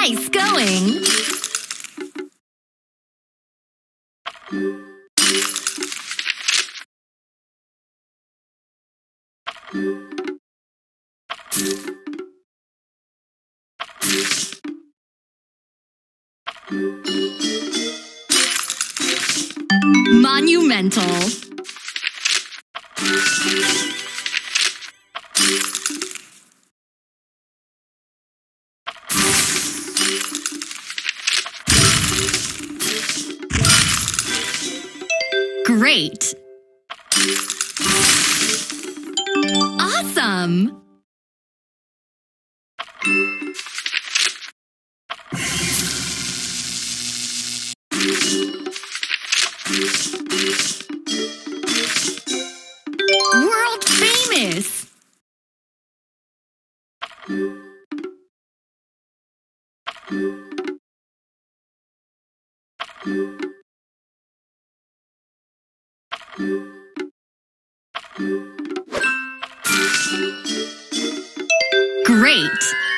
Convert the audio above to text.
Nice going! Monumental. Great. Awesome. World famous. Great.